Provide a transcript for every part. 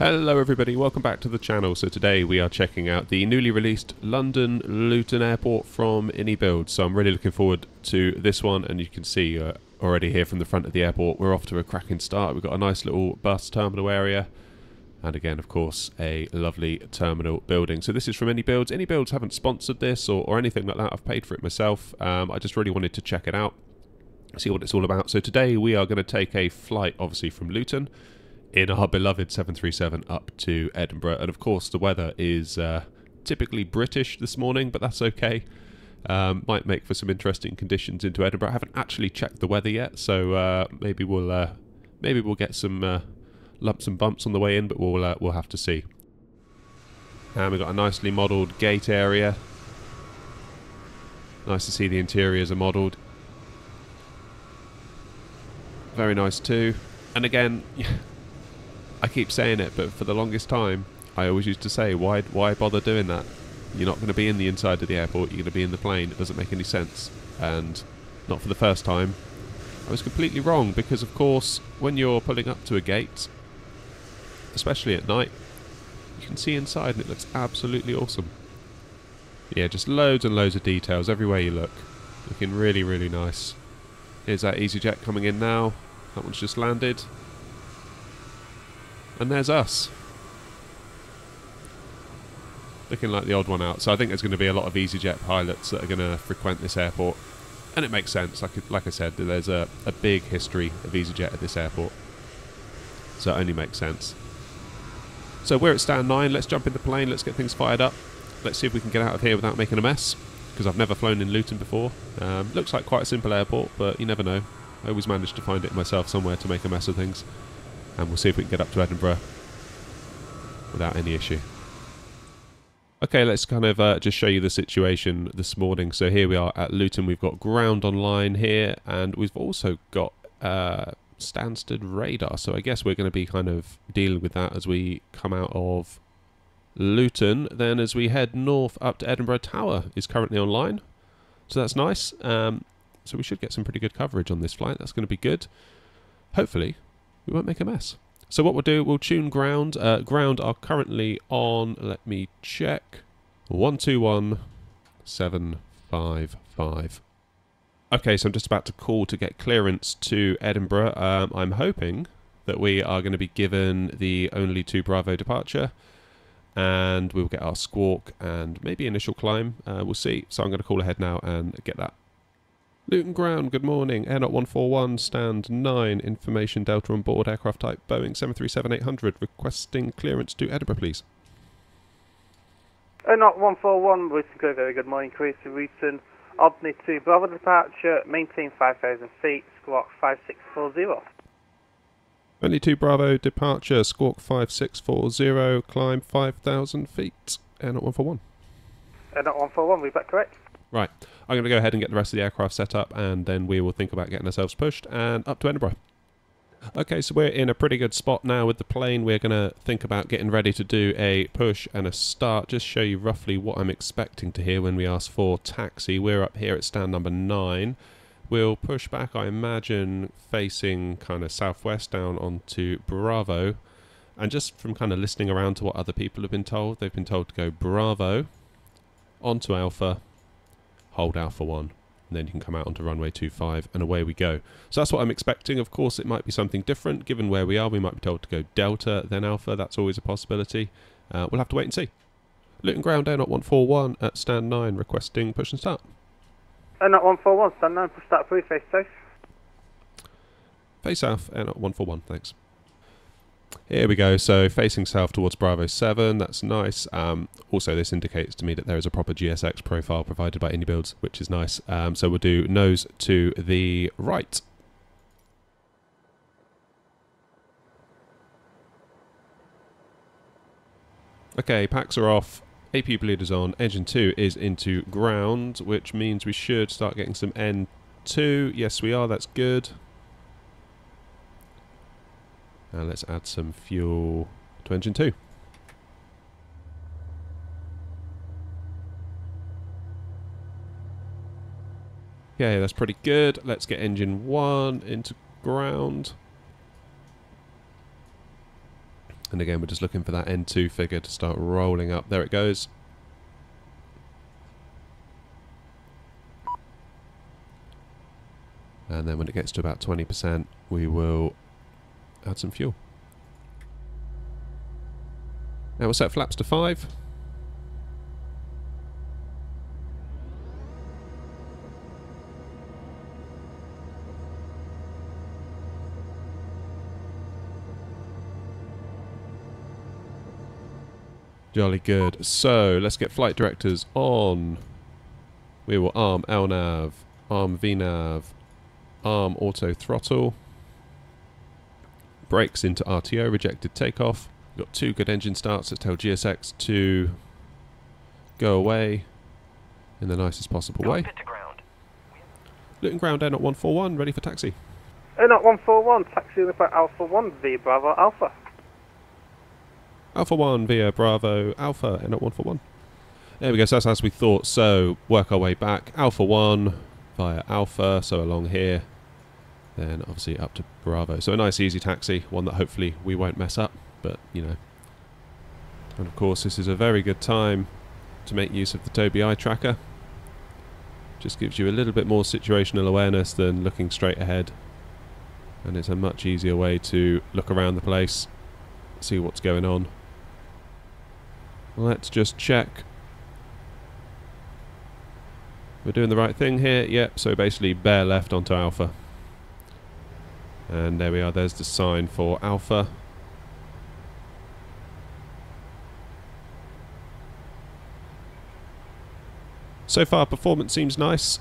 Hello everybody, welcome back to the channel. So today we are checking out the newly released London Luton Airport from Build. So I'm really looking forward to this one and you can see uh, already here from the front of the airport we're off to a cracking start. We've got a nice little bus terminal area and again of course a lovely terminal building. So this is from iniBuilds. Any Builds haven't sponsored this or, or anything like that. I've paid for it myself. Um, I just really wanted to check it out, see what it's all about. So today we are going to take a flight obviously from Luton in our beloved 737 up to Edinburgh. And of course, the weather is uh, typically British this morning, but that's okay. Um, might make for some interesting conditions into Edinburgh. I haven't actually checked the weather yet, so uh, maybe we'll uh, maybe we'll get some uh, lumps and bumps on the way in, but we'll uh, we'll have to see. And we've got a nicely modelled gate area. Nice to see the interiors are modelled. Very nice too. And again, I keep saying it, but for the longest time, I always used to say, why, why bother doing that? You're not going to be in the inside of the airport, you're going to be in the plane. It doesn't make any sense. And not for the first time. I was completely wrong because, of course, when you're pulling up to a gate, especially at night, you can see inside and it looks absolutely awesome. Yeah, just loads and loads of details everywhere you look. Looking really, really nice. Here's that EasyJet coming in now. That one's just landed. And there's us. Looking like the odd one out. So I think there's going to be a lot of EasyJet pilots that are going to frequent this airport. And it makes sense. Like, like I said, there's a, a big history of EasyJet at this airport. So it only makes sense. So we're at stand 9. Let's jump in the plane. Let's get things fired up. Let's see if we can get out of here without making a mess. Because I've never flown in Luton before. Um, looks like quite a simple airport, but you never know. I always manage to find it myself somewhere to make a mess of things and we'll see if we can get up to Edinburgh without any issue. Okay, let's kind of uh, just show you the situation this morning. So here we are at Luton. We've got ground online here, and we've also got uh, Stansted radar. So I guess we're going to be kind of dealing with that as we come out of Luton. Then as we head north up to Edinburgh Tower is currently online. So that's nice. Um, so we should get some pretty good coverage on this flight. That's going to be good. Hopefully, we won't make a mess. So what we'll do, we'll tune ground. Uh, ground are currently on, let me check, 121755. Okay, so I'm just about to call to get clearance to Edinburgh. Um, I'm hoping that we are going to be given the Olney two Bravo departure and we'll get our squawk and maybe initial climb. Uh, we'll see. So I'm going to call ahead now and get that. Luton Ground, good morning. Air 141, stand 9. Information Delta on board, aircraft type Boeing 737-800. Requesting clearance to Edinburgh, please. Air 141, Luton Go, very good morning. Chris Luton, Albany to Bravo departure, maintain 5,000 feet, squawk 5640. Olney 2 Bravo departure, squawk 5640, climb 5,000 feet. Air 141. Air 141, we back correct? Right, I'm going to go ahead and get the rest of the aircraft set up and then we will think about getting ourselves pushed and up to Edinburgh. Okay, so we're in a pretty good spot now with the plane. We're going to think about getting ready to do a push and a start. Just show you roughly what I'm expecting to hear when we ask for taxi. We're up here at stand number 9. We'll push back, I imagine, facing kind of southwest down onto Bravo. And just from kind of listening around to what other people have been told, they've been told to go Bravo, onto Alpha, hold Alpha 1, and then you can come out onto runway 25, and away we go. So that's what I'm expecting. Of course, it might be something different. Given where we are, we might be told to go Delta, then Alpha. That's always a possibility. Uh, we'll have to wait and see. Luton Ground, AirNOTT 141 at stand 9, requesting push and start. Air 141, stand 9, push start, please, face south. Face south, Air 141, thanks. Here we go. So facing south towards Bravo 7. That's nice. Um, also, this indicates to me that there is a proper GSX profile provided by iniBuilds, which is nice. Um, so we'll do nose to the right. Okay, packs are off. AP bleeders on. Engine 2 is into ground, which means we should start getting some N2. Yes, we are. That's good. Uh, let's add some fuel to engine 2. Okay, that's pretty good. Let's get engine 1 into ground. And again, we're just looking for that N2 figure to start rolling up. There it goes. And then when it gets to about 20%, we will add some fuel. Now we'll set flaps to 5. Jolly good. So, let's get flight directors on. We will arm LNAV, arm VNAV, arm auto throttle. Brakes into RTO, rejected takeoff. We've got two good engine starts. Let's tell GSX to go away in the nicest possible way. Pit to ground. Luton ground AirNOTT 141, ready for taxi. AirNOTT 141, taxi Unified Alpha 1 V Bravo Alpha. Alpha 1 via Bravo Alpha, AirNOTT 141. There we go, so that's as we thought. So, work our way back. Alpha 1 via Alpha, so along here. Then obviously up to Bravo. So a nice easy taxi, one that hopefully we won't mess up, but you know. And of course this is a very good time to make use of the Tobii eye tracker. Just gives you a little bit more situational awareness than looking straight ahead. And it's a much easier way to look around the place, see what's going on. Let's just check. We're doing the right thing here. Yep, so basically bear left onto Alpha. And there we are, there's the sign for Alpha. So far, performance seems nice.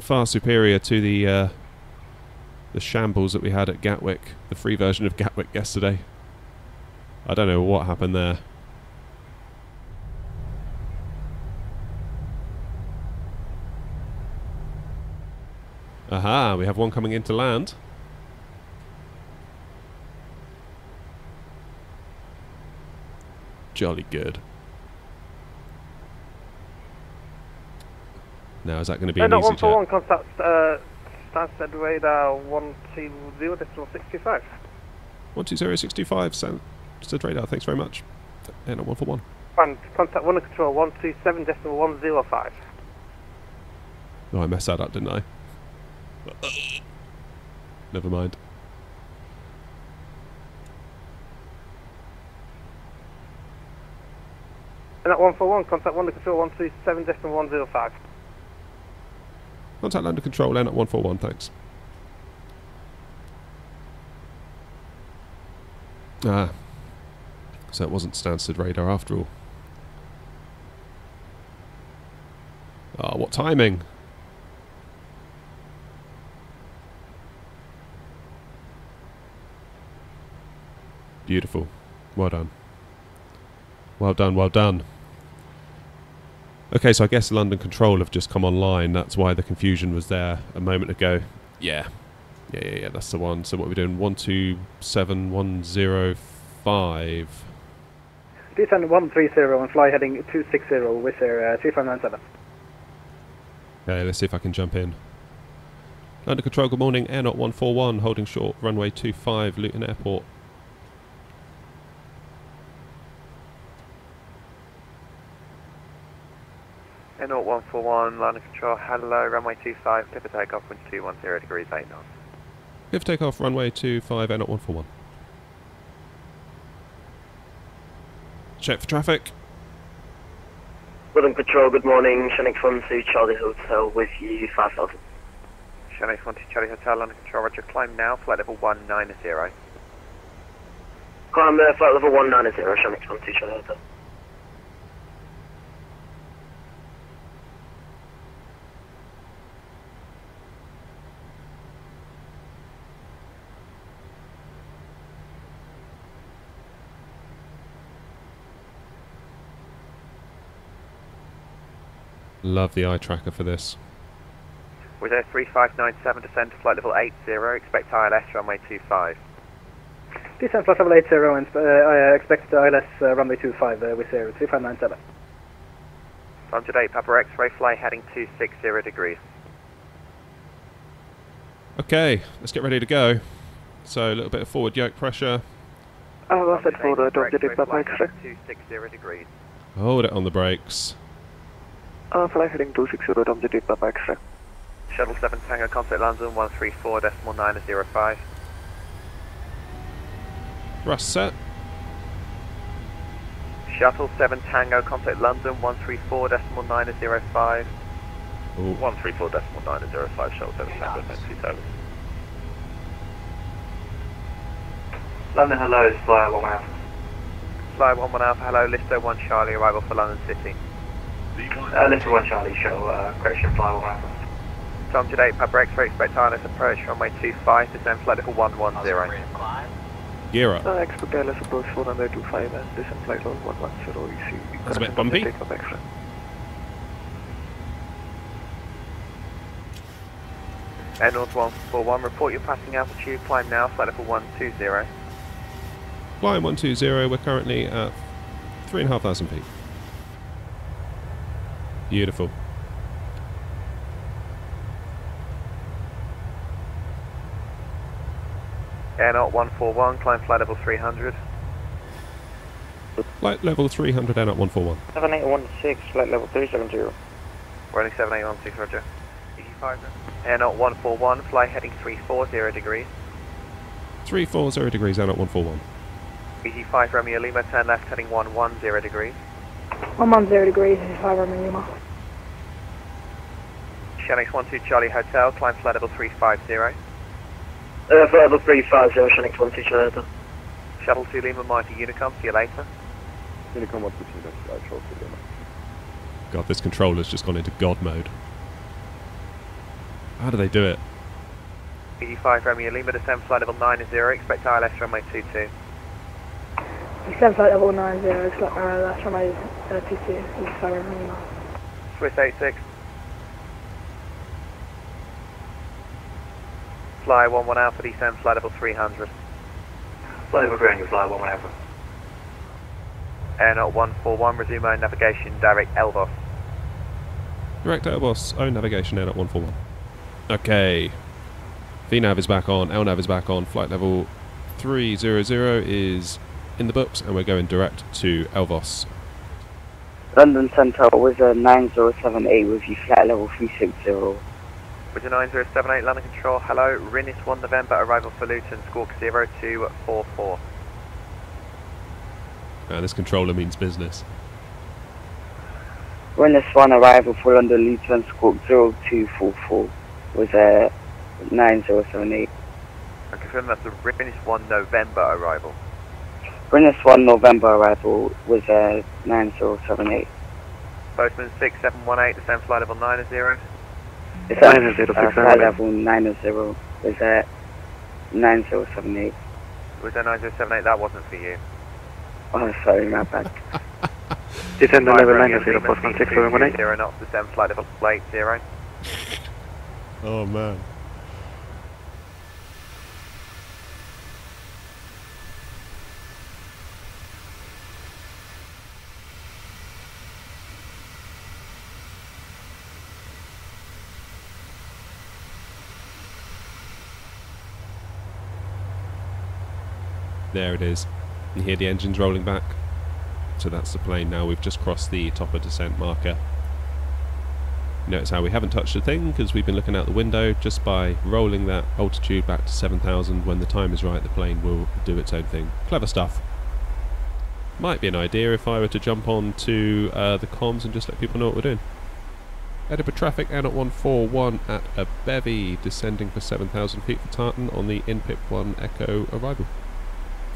Far superior to the uh, the shambles that we had at Gatwick, the free version of Gatwick yesterday. I don't know what happened there. Aha, we have one coming into land. Jolly good. Now, is that going to be an AirNOTT easy jet? 141, contact uh, Stansted radar 120 decimal 65. 12065, sound, said radar, thanks very much. And a one for one. And contact 1 control 127 decimal 105. Oh, I messed that up, didn't I? Never mind. AirNOTT 141, contact 1 control 127 decimal 105. Contact under control, N at 141, thanks. Ah. So it wasn't Stansted radar after all. Ah, what timing! Beautiful. Well done. Well done, well done. Okay, so I guess London Control have just come online. That's why the confusion was there a moment ago. Yeah. Yeah, yeah, yeah, that's the one. So what are we're doing, 127105. Descend 130 and fly heading 260 with air uh, 3597. Okay, let's see if I can jump in. London Control, good morning. AirNOTT 141, holding short, runway 25, Luton Airport. AirNOTT 141, line of control, hello, runway 25, clear for takeoff, wind 210 degrees, 8 knots. Clear for takeoff, runway 25, AirNOTT 141. Check for traffic. William Patrol, good morning. Shannon from to Charlie Hotel with you, 5000. Channel 20 Charlie Hotel, line of control, roger, climb now, flight level 190. Climb uh, flight level 190, Shannon from to Charlie Hotel. Love the eye tracker for this. With air 3597, descend to flight level 80, expect ILS, runway 25. Descend flight level 80 and uh, I expect ILS uh, runway 25 uh, with air 3597. From today, Papa X-ray, fly heading 260 degrees. Okay, let's get ready to go. So a little bit of forward yoke pressure. Uh, was it for the Direct Dominic Papa Papa Extra? 260 degrees. Hold it on the brakes. Uh, fly heading 260 Dominic Papa Extra. Shuttle 7 Tango contact London 134.905. Thrust set. Shuttle 7 Tango contact London 134.905. Ooh. 134.905 Shuttle 7 Tango, thanks for service. London, hello, it's Fly 1 Alpha. Fly 11 Alpha, hello, Listo 1 Charlie, arrival for London City. Uh, Listen 1 Charlie, show, uh, correction, Fly 1 Alpha. Tom to date, Papa X-ray, expect ILS approach, runway 25, descend flight level 110. Gear up. Uh, expect ILS approach 425 and descend flight level 110, EC. That's a bit bumpy. Take Papa Extra. Air North 141, report your passing altitude, climb now, flight level 120. Flying 120, we're currently at 3,500 feet. Beautiful. Air North 141, climb flight level 300. Flight level 300 and at 141. 7816, flight level 370. Running 7816, roger. EG5 Air North 141, fly heading 340 degrees. 340 degrees and at 141. EG5 Romeo Lima, turn left heading 110 degrees. I'm on zero degrees, this is Lima Lima. Shanix 12 Charlie Hotel, climb flight level 350. Uh, flight level 350, Shanix 12 Charlie Hotel. Shuttle 2 Lima Mighty Unicom, see you later. Unicom 1 to Shuttle 2 Lima. God, this controller's just gone into God mode. How do they do it? PD5 Romeo Lima, descend flight level 90, expect ILS runway 22. Descend flight level 90, expect ILS runway 32, if I remember. Swiss 86. Fly 11 Alpha, descend, fly level 300. Fly level 300, fly 11 Alpha. Air 141, resume own navigation, direct Elbos. Direct Elbos, own navigation, Air 141. Okay. VNAV is back on, LNAV is back on, flight level 300 is in the books, and we're going direct to Elvos London Centre was a 9078 with you flight level 360. With the 9078 London Control, hello, Rinnis 1 November, arrival for Luton, squawk 0244. Uh, this controller means business. When this one arrival for London Luton Squawk 0244 was a 9078. I confirm that's the Rinnis 1 November arrival. When this one November arrival was a 9078. Postman 6718, descend flight level 90. It's Nine a zero uh, six flight seven. level 90 was a 9078. Was there 9078? That wasn't for you. Oh, sorry, my bad. Descend on Five level Romeo 90, Lima, Postman C2 6718. Zero knots, descend flight level 80. Oh man. There it is. You hear the engines rolling back. So that's the plane now. We've just crossed the top of descent marker. Notice how we haven't touched a thing because we've been looking out the window. Just by rolling that altitude back to 7,000, when the time is right, the plane will do its own thing. Clever stuff. Might be an idea if I were to jump on to uh, the comms and just let people know what we're doing. Edinburgh traffic out at 141 at a bevy, descending for 7,000 feet for Tartan on the InPip 1 Echo arrival.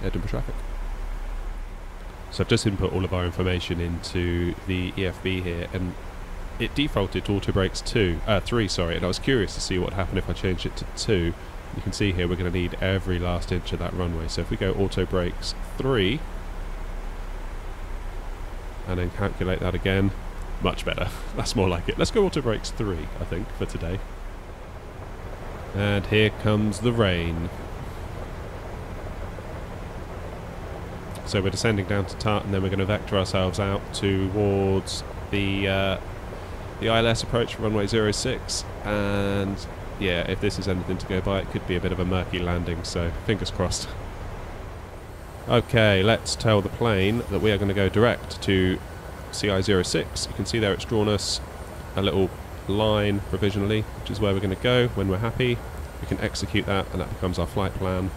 Edinburgh traffic. So I've just input all of our information into the EFB here, and it defaulted to auto brakes two, uh, three, sorry. And I was curious to see what happened if I changed it to two. You can see here we're going to need every last inch of that runway. So if we go auto brakes three, and then calculate that again, much better. That's more like it. Let's go auto brakes three, I think, for today. And here comes the rain. So we're descending down to Tart, and then we're going to vector ourselves out towards the uh, the ILS approach for runway 06, and yeah, if this is anything to go by, it could be a bit of a murky landing, so fingers crossed. Okay, let's tell the plane that we are going to go direct to CI06. You can see there it's drawn us a little line provisionally, which is where we're going to go when we're happy. We can execute that, and that becomes our flight plan.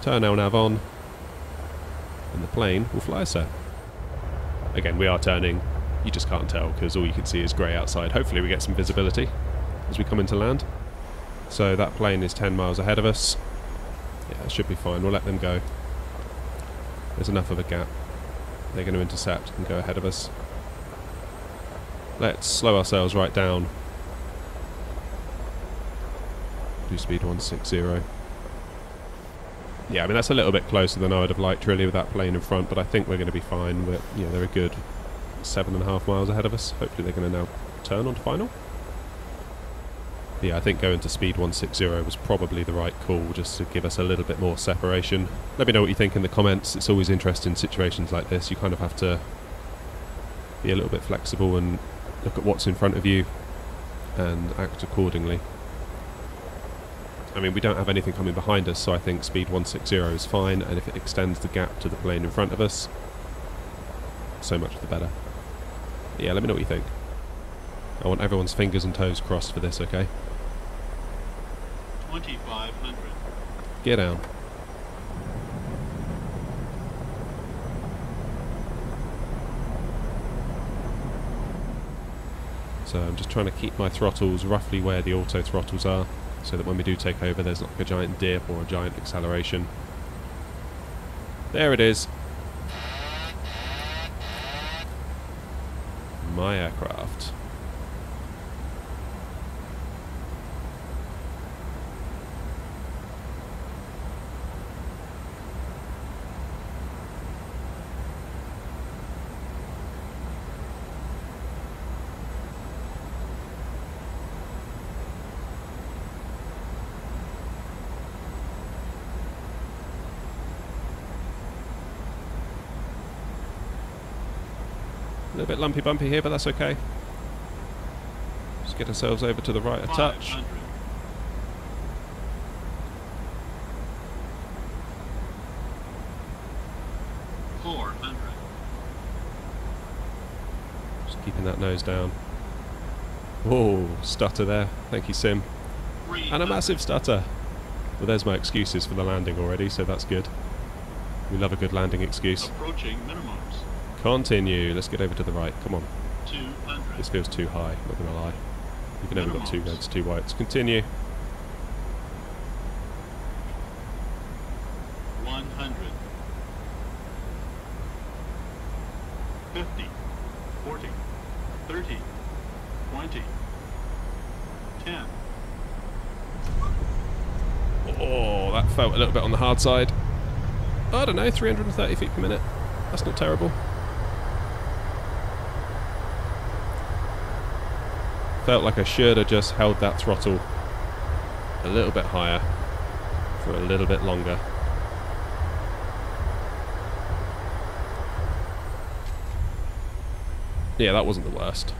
Turn our nav on, and the plane will fly us there. Again, we are turning. You just can't tell because all you can see is grey outside. Hopefully, we get some visibility as we come into land. So that plane is 10 miles ahead of us. Yeah, it should be fine. We'll let them go. There's enough of a gap. They're going to intercept and go ahead of us. Let's slow ourselves right down. Do speed 160. Yeah, I mean that's a little bit closer than I would have liked really with that plane in front, but I think we're going to be fine. We're, you know, they're a good seven and a half miles ahead of us. Hopefully they're going to now turn onto final. Yeah, I think going to speed 160 was probably the right call, just to give us a little bit more separation. Let me know what you think in the comments. It's always interesting situations like this. You kind of have to be a little bit flexible and look at what's in front of you and act accordingly. I mean, we don't have anything coming behind us, so I think speed 160 is fine, and if it extends the gap to the plane in front of us, so much the better. Yeah, let me know what you think. I want everyone's fingers and toes crossed for this, okay? 2500. Get down. So I'm just trying to keep my throttles roughly where the auto throttles are, so that when we do take over there's not like a giant dip or a giant acceleration. There it is. My aircraft. A little bit lumpy bumpy here, but that's okay. Just get ourselves over to the right a touch. Just keeping that nose down. Whoa, stutter there. Thank you, Sim. And a massive stutter. Well, there's my excuses for the landing already, so that's good. We love a good landing excuse. Approaching minimums. Continue. Let's get over to the right. Come on. This feels too high, not gonna lie. You've never got two reds, two whites. Continue. One hundred. Fifty. Forty. Thirty. Twenty. Ten. Oh, that felt a little bit on the hard side. I don't know, 330 feet per minute. That's not terrible. Felt like I should have just held that throttle a little bit higher for a little bit longer. Yeah, that wasn't the worst.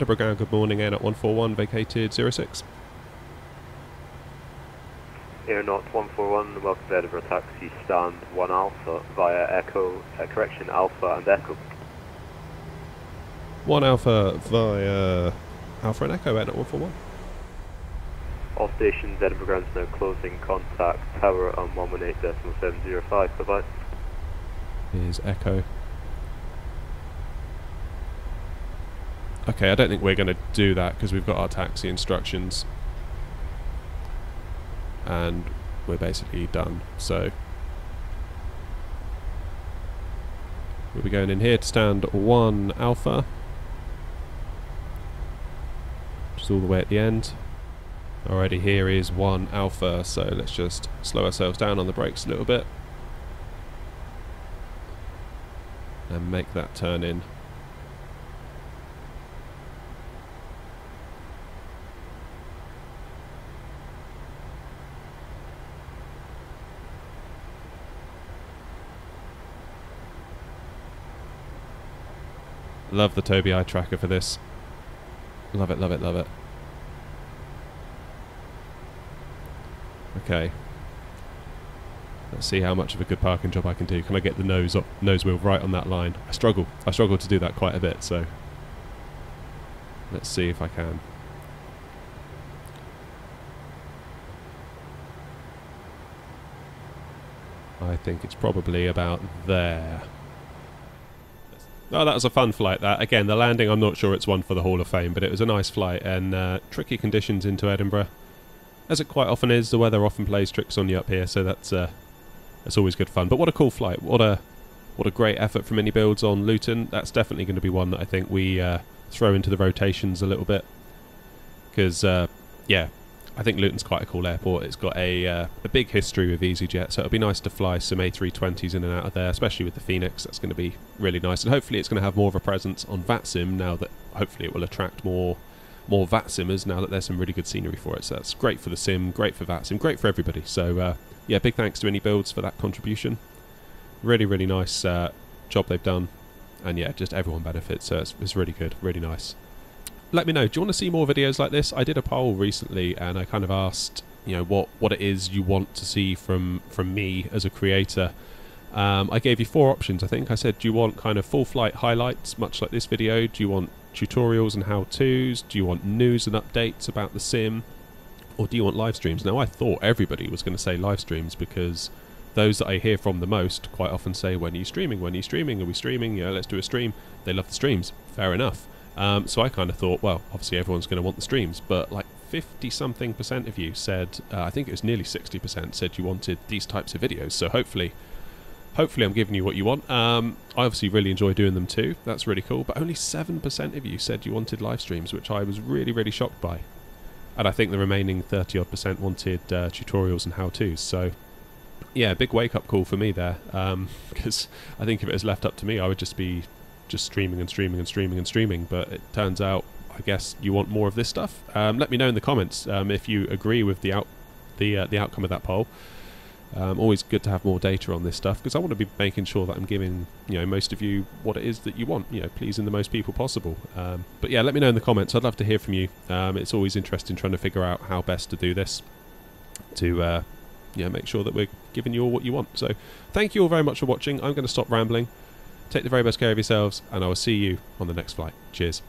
Edinburgh Ground, good morning, Air 141, vacated 06. AirNOTT 141, welcome to Edinburgh Taxi Stand 1 Alpha via Echo, uh, correction Alpha and Echo. 1 Alpha via Alpha and Echo, Air 141. All stations, Edinburgh Ground's now closing contact tower on 118.705, bye bye. is Echo. Okay, I don't think we're going to do that because we've got our taxi instructions. And we're basically done. So we'll be going in here to stand 1 Alpha. Is all the way at the end. Already here is 1 Alpha, so let's just slow ourselves down on the brakes a little bit. and make that turn in. Love the Tobii eye tracker for this. Love it, love it, love it. Okay. Let's see how much of a good parking job I can do. Can I get the nose up, nose wheel right on that line? I struggle. I struggle to do that quite a bit, so let's see if I can. I think it's probably about there. Oh, that was a fun flight. That again, the landing. I'm not sure it's one for the Hall of Fame, but it was a nice flight and uh, tricky conditions into Edinburgh, as it quite often is. The weather often plays tricks on you up here, so that's uh, that's always good fun. But what a cool flight! What a what a great effort from iniBuilds on Luton. That's definitely going to be one that I think we uh, throw into the rotations a little bit because uh, yeah, I think Luton's quite a cool airport. It's got a uh, a big history with EasyJet, so it'll be nice to fly some A320s in and out of there, especially with the Fenix. That's going to be really nice, and hopefully it's going to have more of a presence on VATSIM now that hopefully it will attract more more VATSIMers now that there's some really good scenery for it. So that's great for the sim, great for VATSIM, great for everybody. So uh, yeah, big thanks to iniBuilds for that contribution. Really, really nice uh, job they've done, and yeah, just everyone benefits. So it's, it's really good, really nice let me know. Do you want to see more videos like this? I did a poll recently, and I kind of asked, you know, what what it is you want to see from from me as a creator. Um, I gave you four options. I think I said, do you want kind of full flight highlights, much like this video? Do you want tutorials and how tos? Do you want news and updates about the sim, or do you want live streams? Now, I thought everybody was going to say live streams because those that I hear from the most quite often say, "When are you streaming? When are you streaming? Are we streaming? Yeah, let's do a stream." They love the streams. Fair enough. Um, so I kind of thought, well, obviously everyone's going to want the streams, but like 50 something percent of you said, uh, I think it was nearly 60% said you wanted these types of videos. So hopefully, hopefully I'm giving you what you want. Um, I obviously really enjoy doing them too. That's really cool. But only 7% of you said you wanted live streams, which I was really, really shocked by. And I think the remaining 30 odd percent wanted uh, tutorials and how to's. So yeah, big wake up call for me there. Because I think if it was left up to me, I would just be just streaming and streaming and streaming and streaming. But it turns out, I guess you want more of this stuff. Um, let me know in the comments um, if you agree with the out the uh, the outcome of that poll. Um, always good to have more data on this stuff because I want to be making sure that I'm giving you know most of you what it is that you want. You know, pleasing the most people possible. Um, but yeah, let me know in the comments. I'd love to hear from you. Um, it's always interesting trying to figure out how best to do this to uh, yeah make sure that we're giving you all what you want. So thank you all very much for watching. I'm going to stop rambling. Take the very best care of yourselves, and I will see you on the next flight. Cheers.